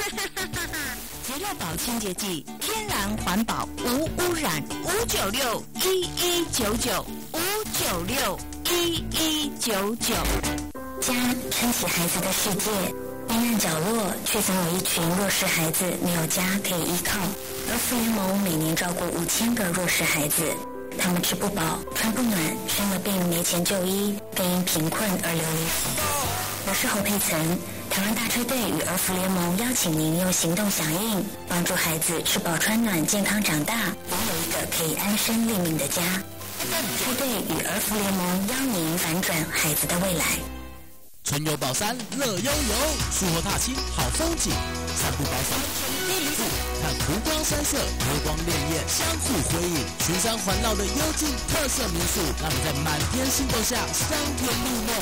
洁乐宝清洁剂，天然环保，无污染。五九六一一九九，五九六一一九九。家撑起孩子的世界，阴暗角落却总有一群弱势孩子没有家可以依靠。而福联盟每年照顾五千个弱势孩子，他们吃不饱，穿不暖，生了病没钱就医，更因贫困而流离。我是侯佩岑，台湾大车队与儿福联盟邀请您用行动响应，帮助孩子吃饱穿暖，健康长大，拥有一个可以安身立命的家。大车队与儿福联盟邀您反转孩子的未来。春游宝山乐悠悠，树后踏青好风景，散步宝山第一步，看湖光山色，波光潋滟相互辉映，群山环绕的幽静特色民宿，让你在满天星斗下香甜入梦。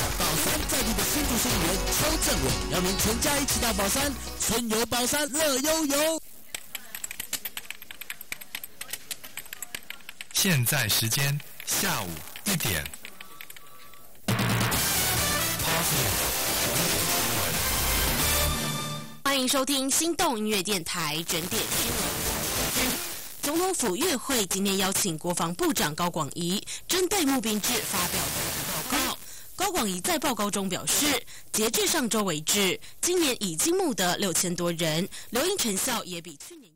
宝山在地的新竹县议员邱正伟，邀您全家一起到宝山，春游宝山乐悠悠。现在时间下午一点。欢迎收听心动音乐电台整点新闻。总统府月会今天邀请国防部长高广仪针对募兵制发表报告。高广仪在报告中表示，截至上周为止，今年已经募得六千多人，留营成效也比去年。